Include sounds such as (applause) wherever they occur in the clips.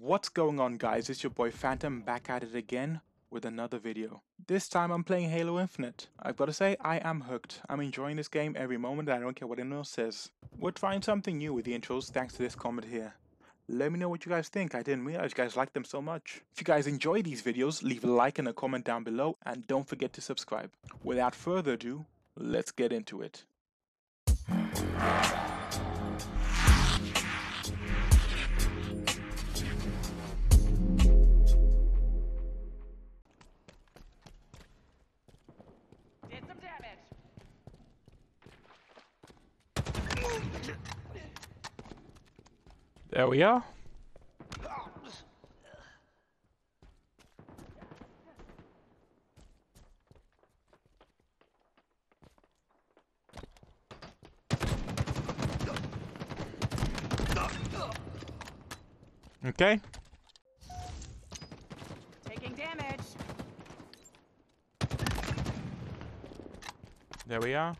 What's going on guys, it's your boy Phantom back at it again with another video. This time I'm playing Halo Infinite. I've got to say, I am hooked. I'm enjoying this game every moment I don't care what anyone else says. We're trying something new with the intros thanks to this comment here. Let me know what you guys think, I didn't realize you guys liked them so much. If you guys enjoy these videos, leave a like and a comment down below and don't forget to subscribe. Without further ado, let's get into it. There we are. Okay. Taking damage. There we are.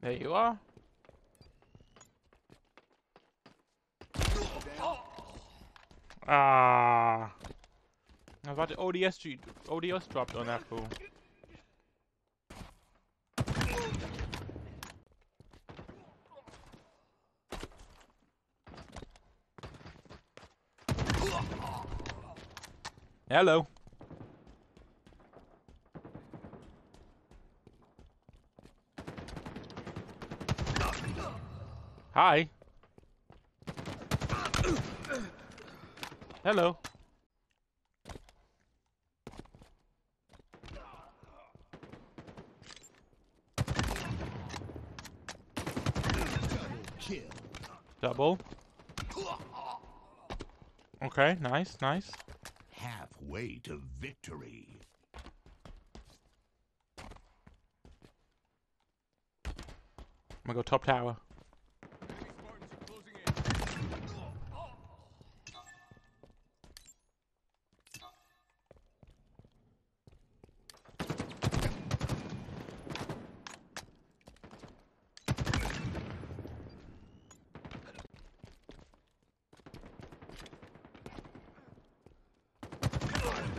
There you are. Ah. I thought the ODS, ODS dropped on that fool. Hello. Hi. Hello. Double. Okay, nice, nice. Halfway to victory. I'm gonna go top tower. Enemy Spartans are closing in.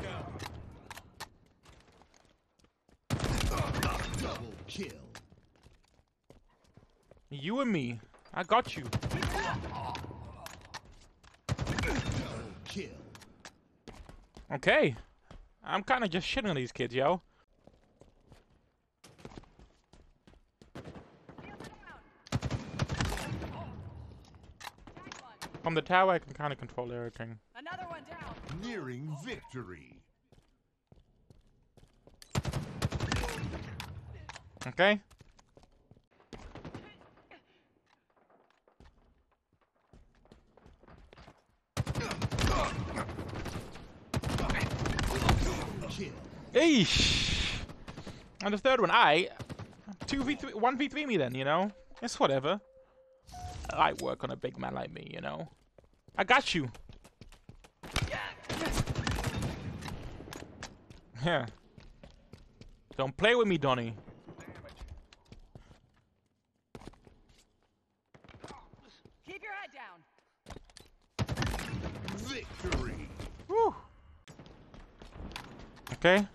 Down. Double kill. You and me. I got you. Double kill. Okay. I'm kind of just shitting on these kids, yo. From the tower, I can kind of control everything. Another one down. Nearing victory. Okay. Eesh. And the third one, I. 2v3, 1v3 me then, you know? It's whatever. I work on a big man like me, you know? I got you. Yeah. Don't play with me, Donny. Keep your head down. Victory. Woo. Okay. You know where we are. Get home, Spartan!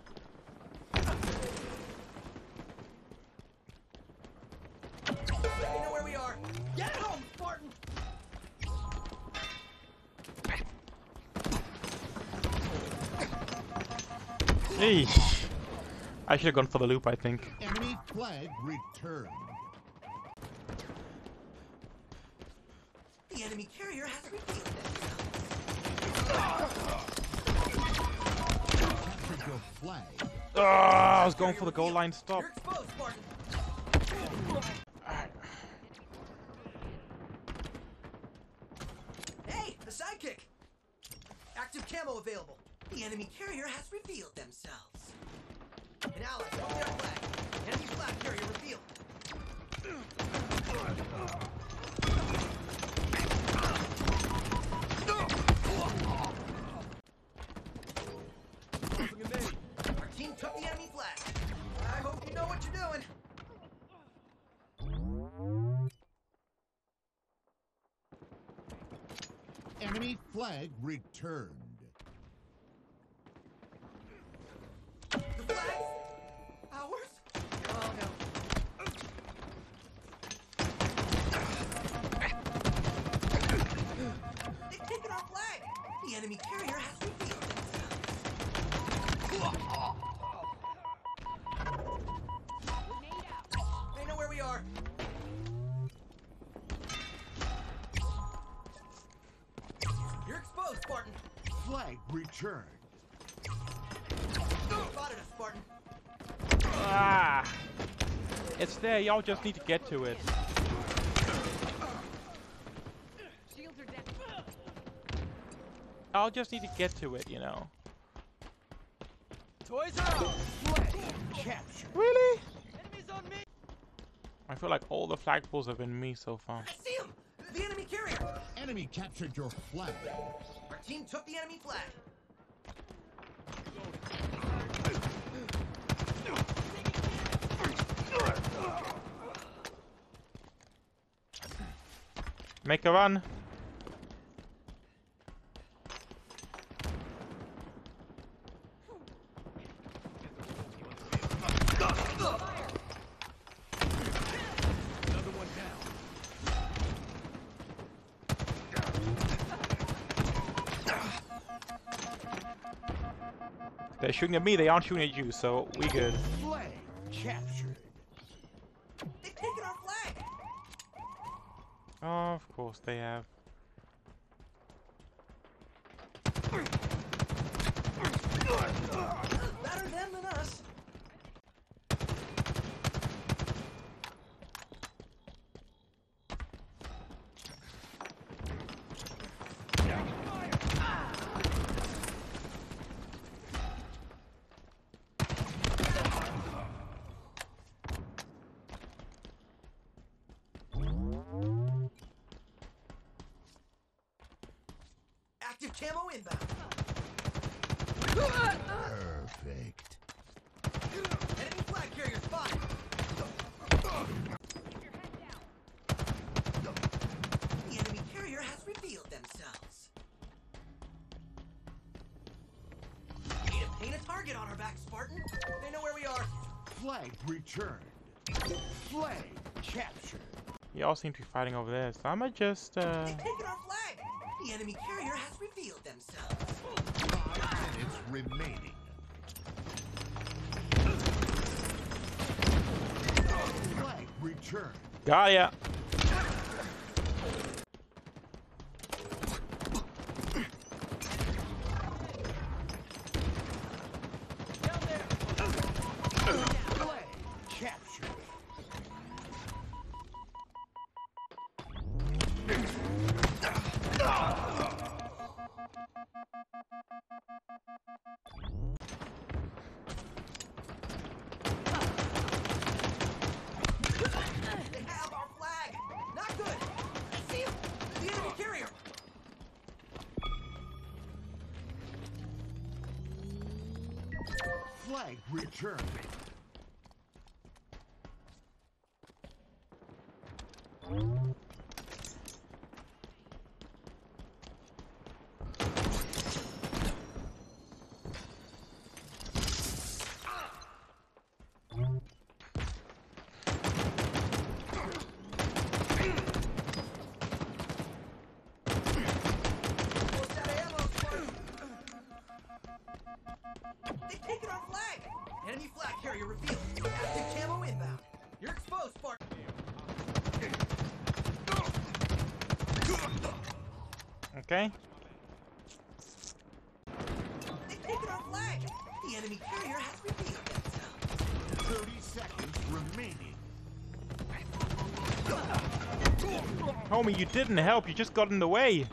Eesh. I should have gone for the loop, I think. Enemy flag returned. The enemy carrier has revealed Captured your flag. Oh, I was going for the goal line stop. Hey, the sidekick. Active camo available. The enemy carrier has revealed themselves. An ally, don't their flag. Enemy flag carrier revealed. Enemy flag returned. Flag returned. Spotted us, Spartan. Ah! It's there, y'all just need to get to it. Shields are down. I'll just need to get to it, you know. Toys are out! Captured. Really? Enemies on me! I feel like all the flagpoles have been me so far. I see him! The enemy carrier! Enemy captured your flag. Our team took the enemy flag. Make a run. Another one down. They're shooting at me, they aren't shooting at you, so we good. (laughs) Flag captured. They've taken our flag! Oh, of course they have. Better them than us. Active camo inbound. Perfect. Enemy flag carrier spotted. Keep your head down. The enemy carrier has revealed themselves. Need to paint a target on our back, Spartan. They know where we are. Flag returned. Flag captured. Y'all seem to be fighting over there, so I'ma just, uh... They've taken our flag. The enemy carrier has revealed themselves. Five minutes remaining. Flag. Got ya! Flag Okay? They've taken our flag. The enemy carrier has revealed themselves. 30 seconds remaining. Homie, you didn't help, you just got in the way!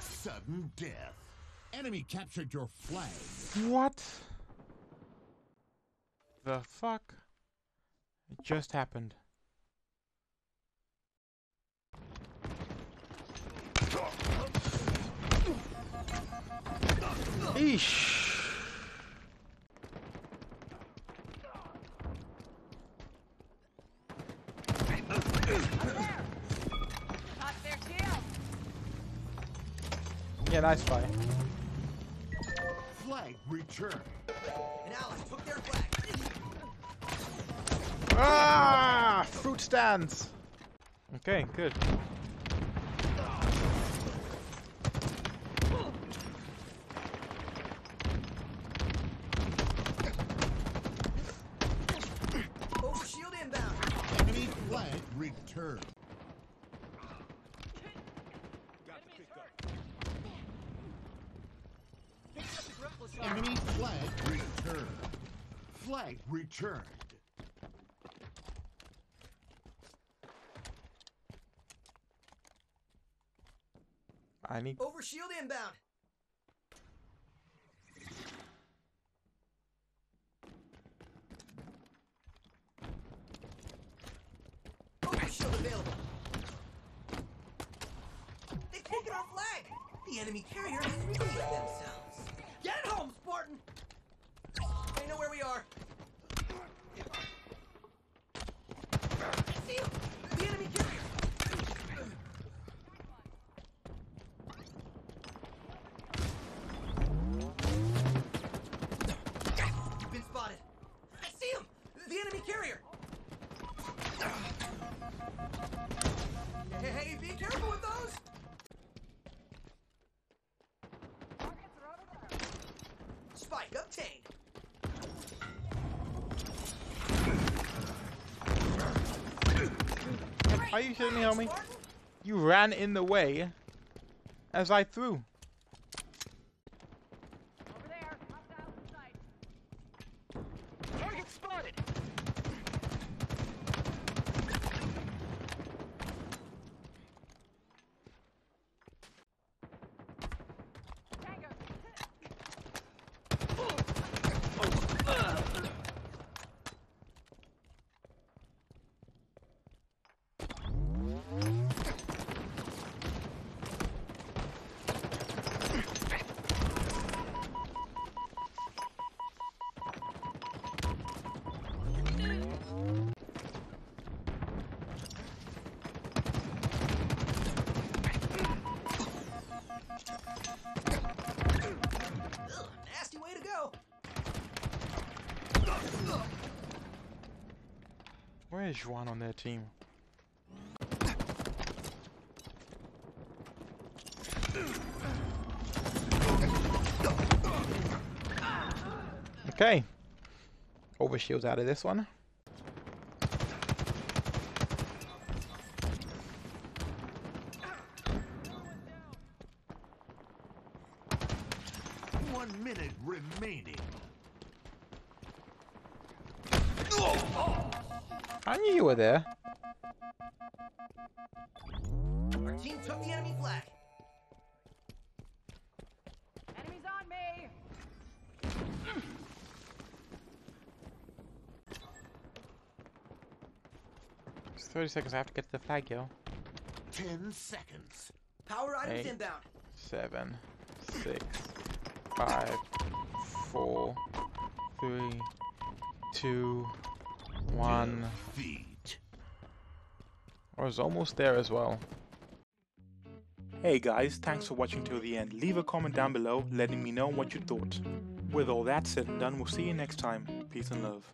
Sudden death. Enemy captured your flag. What? The fuck? It just happened. Eesh. Yeah, nice try. Flag returned. An ally took their flag. Ah! Fruit stands! Okay, good. Over shield inbound. Enemy flag returned. Enemy flag returned. Flag returned. I need. Over shield inbound. Over shield available. They've taken our flag. The enemy carrier has redeemed themselves. Get it home, Spartan. They know where we are. Are you kidding me, homie? You ran in the way as I threw. Is Juan on their team? Okay. Overshield's out of this one. One minute remaining. Oh! I knew you were there. Our team took the enemy flag. Enemies on me. It's 30 seconds. I have to get to the flag, yo. Ten seconds. Power items Eight. inbound. Seven, six, five, four, three, two, one. Defeat. I was almost there as well. Hey guys, thanks for watching till the end. Leave a comment down below letting me know what you thought. With all that said and done, we'll see you next time. Peace and love.